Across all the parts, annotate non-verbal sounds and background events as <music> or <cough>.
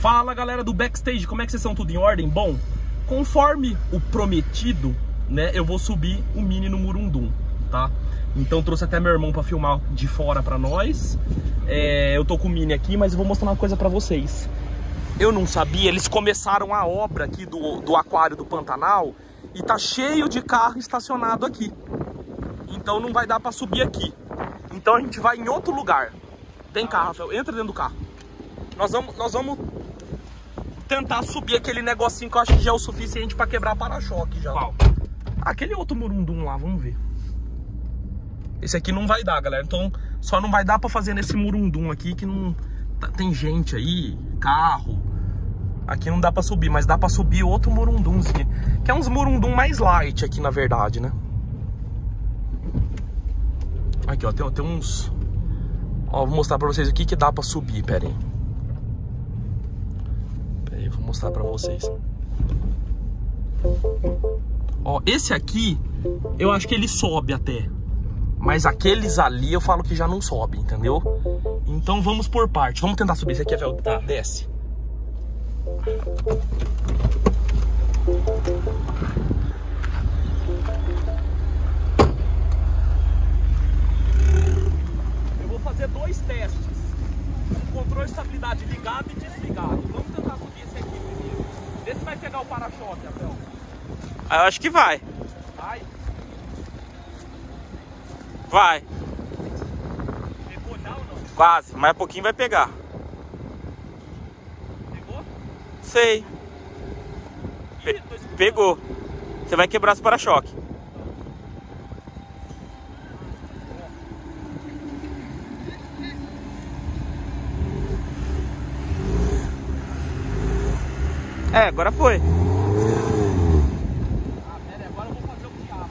Fala galera do backstage, como é que vocês estão? Tudo em ordem? Bom, conforme o prometido, né, eu vou subir o Mini no Murundum, tá? Então trouxe até meu irmão pra filmar de fora pra nós. É, eu tô com o Mini aqui, mas eu vou mostrar uma coisa pra vocês. Eu não sabia, eles começaram a obra aqui do, do aquário do Pantanal e tá cheio de carro estacionado aqui. Então não vai dar pra subir aqui. Então a gente vai em outro lugar. Tem carro, Rafael, entra dentro do carro. Nós vamos, nós vamos tentar subir aquele negocinho que eu acho que já é o suficiente pra quebrar para-choque já. Qual? Aquele outro murundum lá, vamos ver. Esse aqui não vai dar, galera. Então, só não vai dar pra fazer nesse murundum aqui que não... tá- Tem gente aí, carro. Aqui não dá pra subir, mas dá pra subir outro murundumzinho. Que é uns murundum mais light aqui, na verdade, né? Aqui, ó, tem, tem uns... Ó, vou mostrar pra vocês o que que dá pra subir, pera aí. Vou mostrar pra vocês. Ó, esse aqui, eu acho que ele sobe até. Mas aqueles ali eu falo que já não sobe, entendeu? Então vamos por parte. Vamos tentar subir. Esse aqui é velho. Tá, desce. Eu vou fazer dois testes. Estabilidade ligado e desligado. Vamos tentar subir esse aqui primeiro. Vê se vai pegar o para-choque, Rafael. Ah, eu acho que vai. Vai. Vai. Pegou já ou não? Quase. Mais um pouquinho vai pegar. Pegou? Sei. Ih, pegou. Você vai quebrar esse para-choque. É, agora foi. Ah, pera aí, agora eu vou fazer o diabo.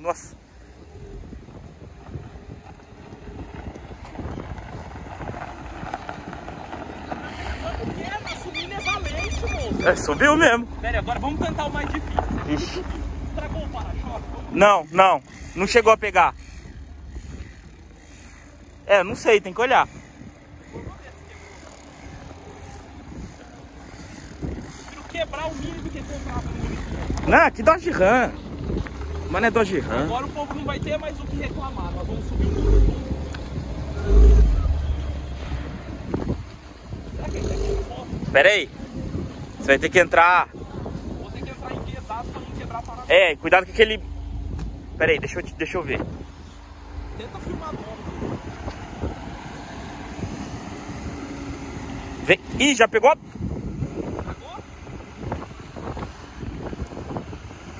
Nossa. É subiu mesmo. Pera agora vamos tentar o mais difícil. Ixi. Estragou o para-choque? Não, não. Não chegou a pegar. É, não sei, tem que olhar. quebrar o mínimo que comprar pra mim. Não, aqui Dodge Ram. Mas não é Dodge Ram. Agora o povo não vai ter mais o que reclamar. Nós vamos subir um pouco. Será que esse aqui eu posso? Pera aí. Você vai ter que entrar. Vou ter que entrar enviesado pra não quebrar para É, cuidado com aquele. Pera aí, deixa eu, te- deixa eu ver. Tenta filmar logo. Vem. Ih, já pegou? Pegou?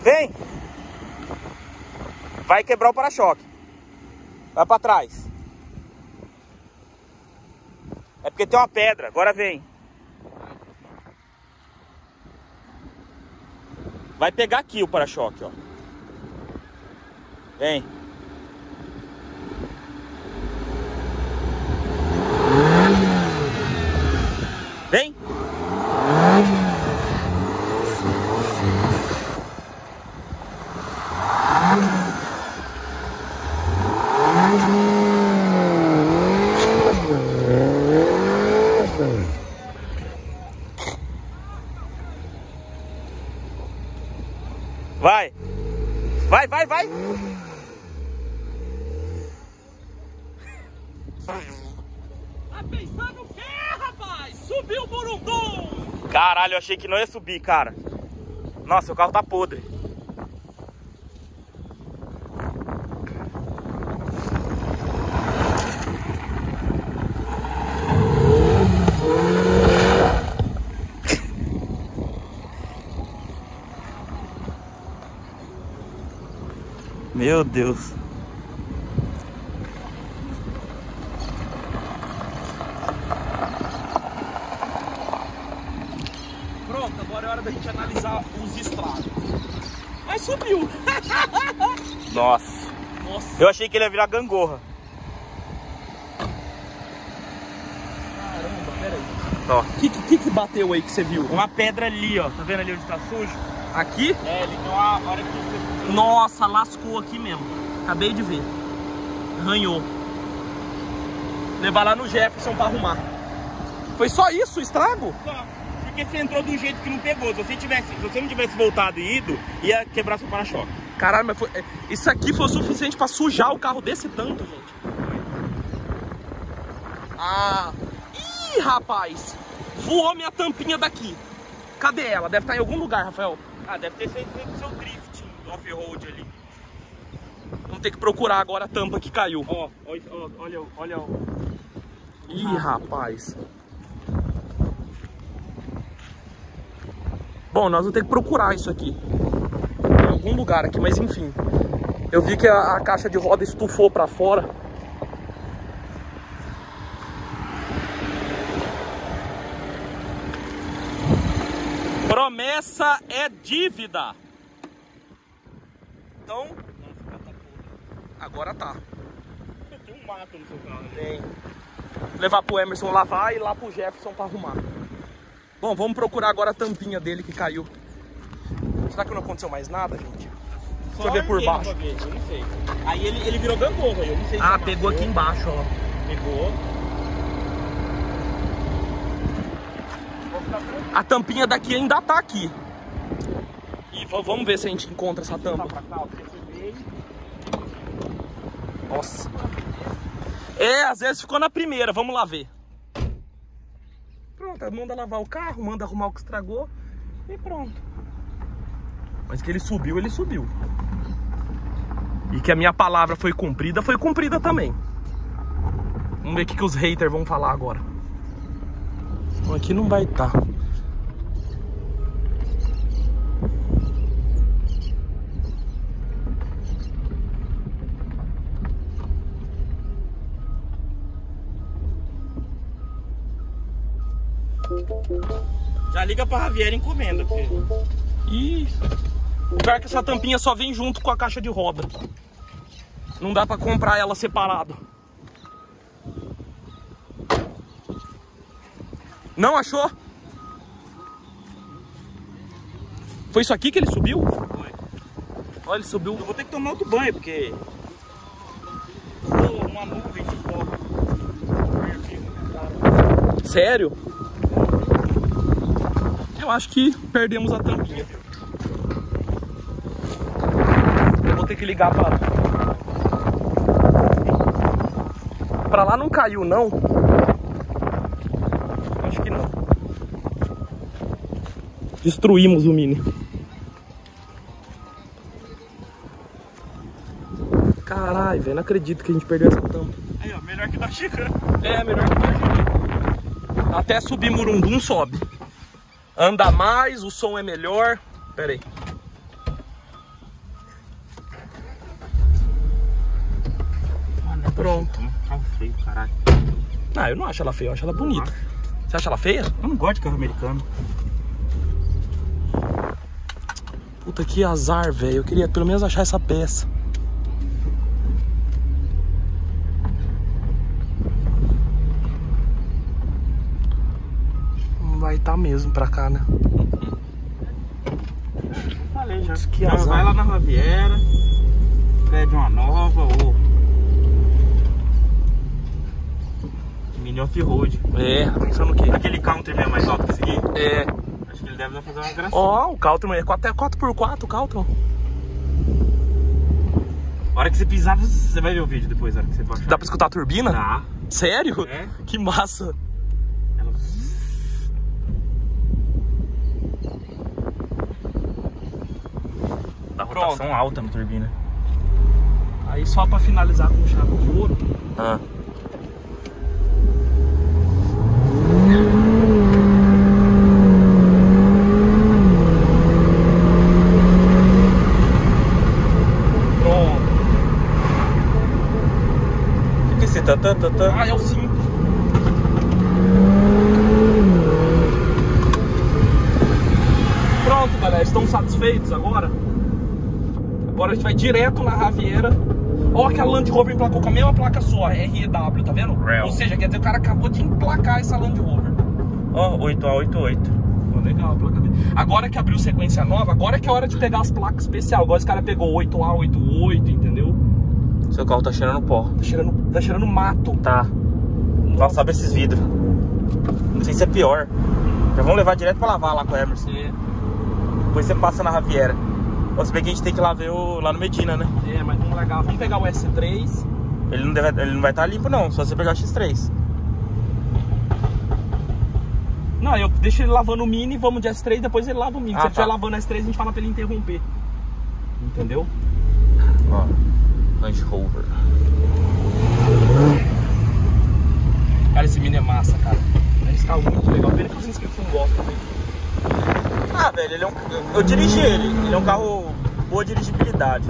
Vem. Vai quebrar o para-choque. Vai pra trás. É porque tem uma pedra. Agora vem. Vai pegar aqui o para-choque, ó. Vem. Vem. Vai. Vai, vai, vai. Tá Subiu o Burundum! Caralho, eu achei que não ia subir, cara. Nossa, o carro tá podre. <laughs> Meu Deus. Pronto, agora é hora da gente analisar os estragos. Mas subiu! <laughs> Nossa. Nossa, Eu achei que ele ia virar gangorra. caramba, peraí. Ó. O que, que que bateu aí que você viu? Uma pedra ali, ó. Tá vendo ali onde tá sujo? Aqui? É, ele deu uma hora que você Nossa, lascou aqui mesmo. Acabei de ver. Arranhou. Levar lá no Jefferson pra arrumar. Foi só isso o estrago? Só. Porque você entrou de um jeito que não pegou. Se você, tivesse, se você não tivesse voltado e ido, ia quebrar seu para-choque. Caralho, mas foi, é, isso aqui foi o suficiente pra sujar o carro desse tanto, gente. Ah. Ih, rapaz. Voou minha tampinha daqui. Cadê ela? Deve estar em algum lugar, Rafael. Ah, deve ter sido do seu drift off-road ali. Vamos ter que procurar agora a tampa que caiu. Ó, olha, ó, olha, olha. ó. Ih, rapaz. Bom, nós vamos ter que procurar isso aqui. Em algum lugar aqui, mas enfim. Eu vi que a, a caixa de roda estufou pra fora. Promessa é dívida. Então, agora tá. Tem um mato no seu carro. né? Tem. Levar pro Emerson lavar e lá pro Jefferson pra arrumar. Bom, vamos procurar agora a tampinha dele que caiu. Será que não aconteceu mais nada, gente? Deixa eu ver por baixo. ver, eu não sei. Aí ele, ele virou gangorra, eu não sei se Ah, amassou. pegou aqui embaixo, ó. Pegou. A tampinha daqui ainda tá aqui. E vamos ver se a gente encontra essa tampa. Nossa. É, às vezes ficou na primeira. Vamos lá ver. Pronto, manda lavar o carro, manda arrumar o que estragou e pronto. Mas que ele subiu, ele subiu. E que a minha palavra foi cumprida, foi cumprida também. Vamos ver o que, que os haters vão falar agora. Então aqui não vai estar. Já liga pra Javier encomenda, porque... Ih, o pior é que essa tampinha só vem junto com a caixa de roda. Não dá pra comprar ela separado. Não achou? Foi isso aqui que ele subiu? Foi. Olha, ele subiu. Eu vou ter que tomar outro banho, porque... Uma nuvem de pó. Sério? Eu acho que perdemos a tampinha. Eu vou ter que ligar pra. Pra lá não caiu, não? Acho que não. Destruímos o Mini. Caralho, velho, não acredito que a gente perdeu essa tampa. Aí, ó, melhor que da chegando. É, melhor que nós. Até subir Murundum sobe. Anda mais, o som é melhor. Pera aí. Pronto. Carro feio, caralho. Ah, eu não acho ela feia, eu acho ela bonita. Você acha ela feia? Eu não gosto de carro americano. Puta que azar, velho. Eu queria pelo menos achar essa peça. Vai estar mesmo pra cá, né? Falei já. que Já azar. vai lá na Raviera, pede uma nova ou. Mini off-road. É, tá pensando o quê? Aquele counter mesmo mais alto que esse aqui. É. Acho que ele deve fazer uma gracinha. Ó, o Caltron é 4, é 4x4 o Caltron. A hora que você pisar, você vai ver o vídeo depois, a hora que você baixar. Dá pra escutar a turbina? Dá. Sério? É. Que massa. Rotação alta na turbina. Aí só pra finalizar com chave de ouro. Ah. Pronto. O que é esse tatã, tatã? Ah, é o cinto. Pronto, galera. Estão satisfeitos agora? Agora a gente vai direto na Raviera. Ó, aquela Land Rover emplacou com a mesma placa só, REW, tá vendo? Real. Ou seja, quer dizer, o cara acabou de emplacar essa Land Rover. Ó, 8A88. Ficou legal a placa dele. Agora que abriu sequência nova, agora que é hora de pegar as placas especial. Agora esse cara pegou 8A, 88, entendeu? Seu carro tá cheirando pó. Tá cheirando, tá cheirando mato. Tá. Nossa, sabe esses vidros. Não sei se é pior. Já vamos levar direto pra lavar lá com o Emerson. É, Depois você passa na Raviera. Ou se bem que a gente tem que ir lá ver o, lá no Medina, né? é, mas vamos largar. Vamos pegar o S3. Ele não, deve, ele não vai estar limpo não, só você pegar o X3. Não, eu deixo ele lavando o Mini, vamos de S3, depois ele lava o Mini. Ah, Se ele tá. estiver lavando o S3, a gente fala pra ele interromper. Entendeu? Ó, Range Rover. Cara, esse Mini é massa, cara. Esse carro é muito legal. Pena que os inscritos não gostam dele. Ah, velho, ele é um. Eu, dirigi ele. Ele é um carro boa dirigibilidade.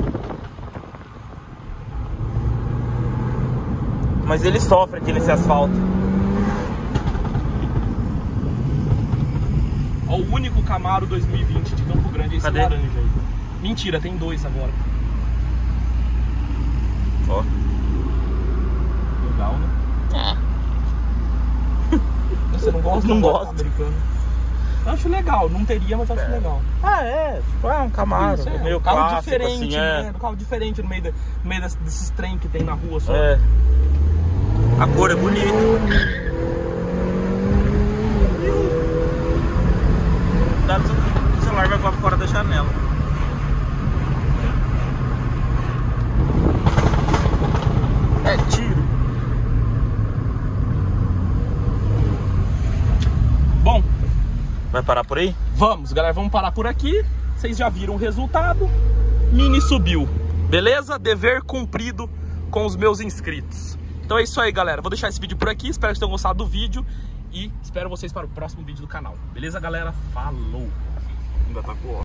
Mas ele sofre aqui nesse asfalto. Ó, o único Camaro 2020 de Campo Grande é esse Cadê? laranja aí. Mentira, tem dois agora. Ó. Legal, né? Você não gosta? Não gosto. americano? Eu acho legal, não teria, mas eu acho legal. Ah, é. Tipo, é um Camaro. Isso, é, meio um carro clássico, diferente, assim, né? é. Um carro diferente no meio, da- no meio das- desses trem que tem na rua só. É. A cor é bonita. Cuidado, o celular vai voar pra fora da janela. É tiro. Bom, Vai parar por aí? vamos, galera, vamos parar por aqui. Vocês já viram o resultado. Mini subiu. Beleza? Dever cumprido com os meus inscritos. Então é isso aí, galera. Vou deixar esse vídeo por aqui. Espero que vocês tenham gostado do vídeo. E espero vocês para o próximo vídeo do canal. Beleza, galera? Falou! Ainda tá com